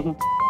Mm-hmm.